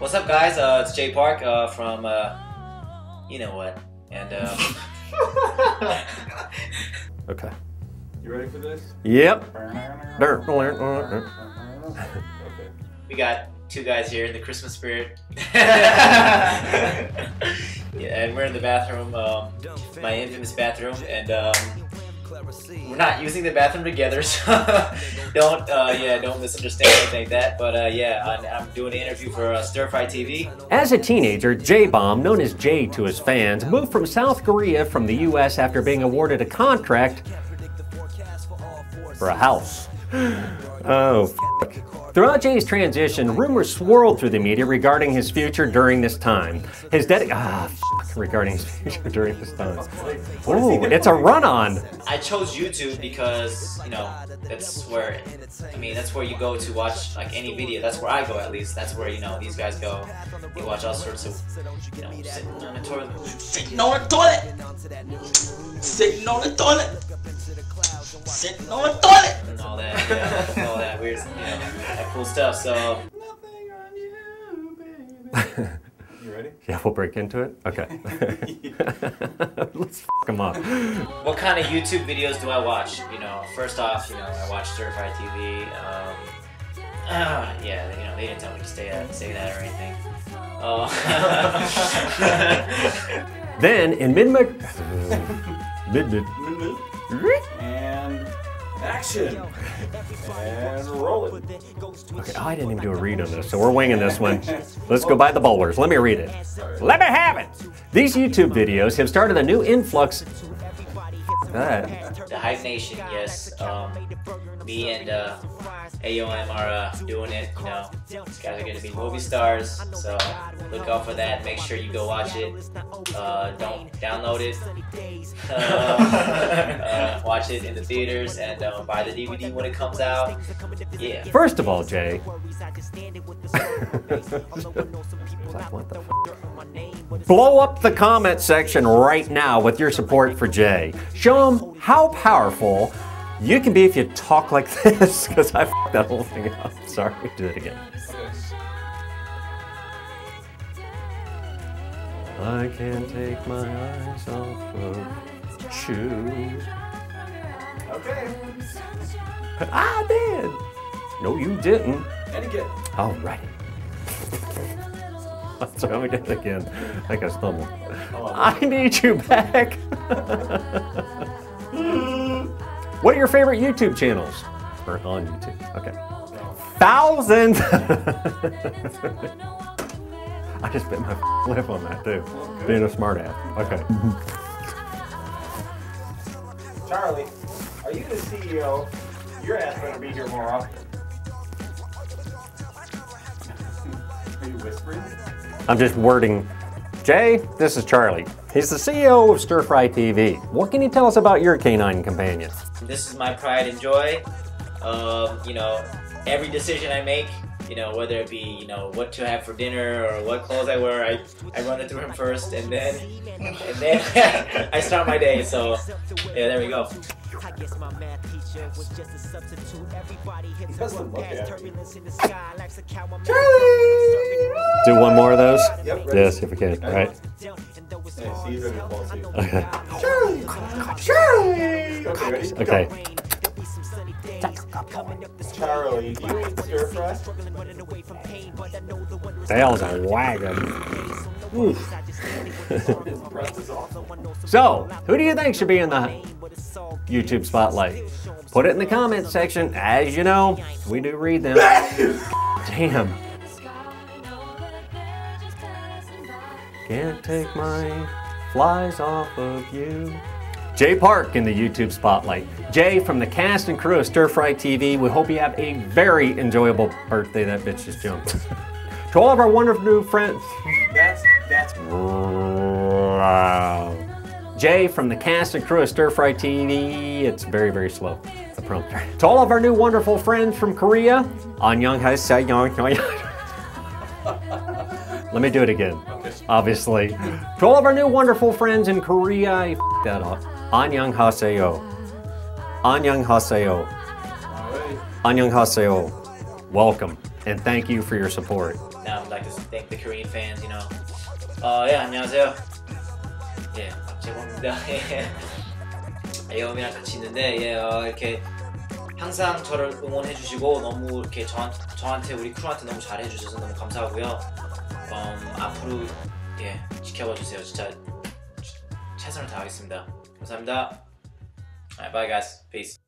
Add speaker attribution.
Speaker 1: What's up, guys? Uh, it's Jay Park uh, from, uh, you know what, and uh,
Speaker 2: Okay.
Speaker 3: You ready for this?
Speaker 2: Yep.
Speaker 3: Okay.
Speaker 1: we got two guys here in the Christmas spirit. yeah, and we're in the bathroom, um, my infamous bathroom, and um, we're not using the bathroom together, so don't, uh, yeah, don't misunderstand anything like that. But uh, yeah, I'm, I'm doing an interview for uh, Stir Fry TV.
Speaker 2: As a teenager, Jaebeom, known as Jay to his fans, moved from South Korea from the U.S. after being awarded a contract for a house. Oh, f***. Throughout Jay's transition, rumors swirled through the media regarding his future during this time. His dedication, ah, f- regarding his future during this time. Ooh, it's a run-on.
Speaker 1: I chose YouTube because you know that's where I mean that's where you go to watch like any video. That's where I go at least. That's where you know these guys go. They watch all sorts of you know sitting on the toilet, sitting on the toilet, sitting on the toilet, sitting on the toilet, and all that, yeah, and all that weird, you know, that cool stuff. So
Speaker 3: You ready?
Speaker 2: Yeah, we'll break into it. Okay. Let's f him up.
Speaker 1: what kind of YouTube videos do I watch? You know, first off, you know I watch Stir Fry TV. Um, uh, yeah, you know they didn't tell me to stay that, say that or anything. Uh,
Speaker 2: Then, in mid mid mid
Speaker 3: And action. And.
Speaker 2: Okay, I didn't even do a read on this, so we're winging this one. Let's go by the bowlers. Let me read it. Let me have it. These YouTube videos have started a new influx. That.
Speaker 1: the Hype Nation, yes. Um, me and uh, AOM are uh, doing it. You know, these guys are gonna be movie stars, so look out for that. Make sure you go watch it. Uh, don't download it. Uh, uh, watch it in the theaters and uh, buy the DVD when it comes out. Yeah.
Speaker 2: First of all, Jay. Like, what the f- Blow up the comment section right now with your support for Jay. Show how powerful you can be if you talk like this, because I fucked that whole thing up. Sorry, do it again. I can't take my eyes off of you.
Speaker 3: Okay.
Speaker 2: I did. No, you didn't.
Speaker 3: And again.
Speaker 2: All right. Let me it again. I I stumbled. I need you back. what are your favorite YouTube channels? Or on YouTube? Okay. Thousands. I just bit my lip on that too. Being a smart ass. Okay.
Speaker 3: Charlie, are you the CEO? Your ass better be here more often. Are you whispering?
Speaker 2: I'm just wording. Jay, this is Charlie. He's the CEO of Stir Fry TV. What can you tell us about your canine companion?
Speaker 1: This is my pride and joy. Um, you know, every decision I make, you know, whether it be, you know, what to have for dinner or what clothes I wear, I, I run it through him first and then and then I start my day. So yeah, there we go.
Speaker 4: I guess my math teacher was just a substitute. Everybody hits
Speaker 3: doesn't look
Speaker 4: gas
Speaker 3: at me.
Speaker 4: turbulence in the sky. Life's a cow. I'm
Speaker 2: Do one more of those?
Speaker 3: Yep, ready.
Speaker 2: Yes, if we can. All right.
Speaker 3: Yeah, see, he's ready to fall asleep.
Speaker 2: Okay.
Speaker 3: Okay, ready?
Speaker 2: Okay.
Speaker 3: Charlie, you eat stir fry?
Speaker 2: Tails are wagging.
Speaker 3: His breath is off.
Speaker 2: So, who do you think should be in the YouTube spotlight? Put it in the comments section. As you know, we do read them. Damn. Can't take my flies off of you. Jay Park in the YouTube spotlight. Jay from the cast and crew of Stir Fry TV. We hope you have a very enjoyable birthday. That bitch just jumped. to all of our wonderful new friends.
Speaker 3: That's, that's,
Speaker 2: Wow. Jay from the cast and crew of Stir Fry TV. It's very, very slow. The prompter. To all of our new wonderful friends from Korea. Annyeong haseyo. Let me do it again. Obviously. To all of our new wonderful friends in Korea. I that up. Annyeong haseyo. Annyeong haseyo.
Speaker 3: alright.
Speaker 2: Annyeong haseyo. Welcome and thank you for your support.
Speaker 1: Now, like like to thank the Korean fans, you know. 어, 예, 안녕하세요. 예, 박재범입니다. 예. 예엄이랑 같이 있는데, 예, 어, 이렇게 항상 저를 응원해주시고 너무 이렇게 저한, 저한테 우리 크루한테 너무 잘해주셔서 너무 감사하고요. 음, 앞으로 예 지켜봐 주세요. 진짜 최선을 다하겠습니다. 감사합니다. Alright, bye guys. Peace.